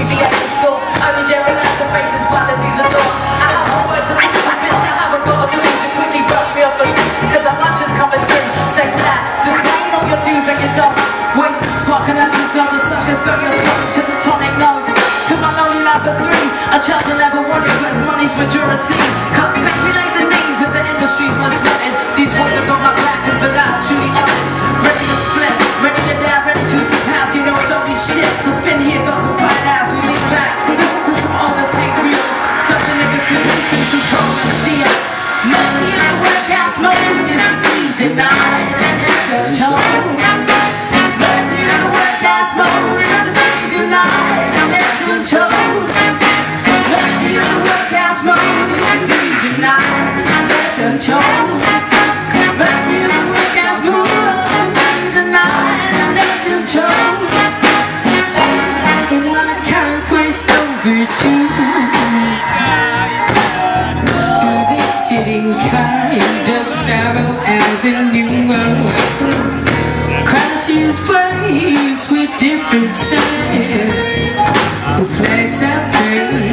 everything over to To this sitting kind of Savile Avenue. Crosses ways with different signs. The flags are praise?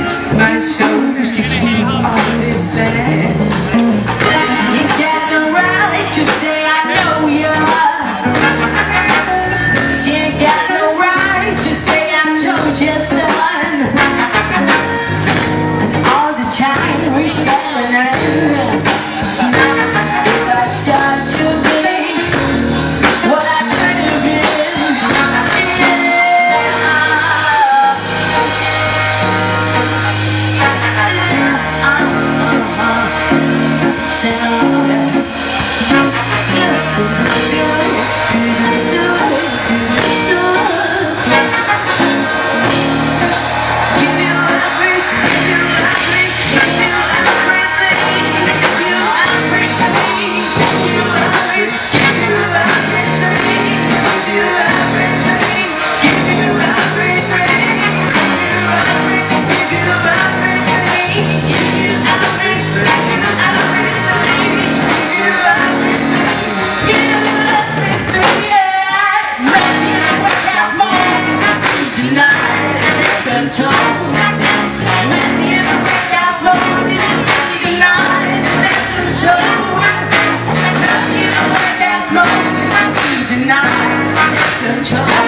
time.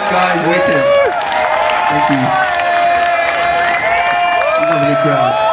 much, guys. Thank you. Lovely crowd.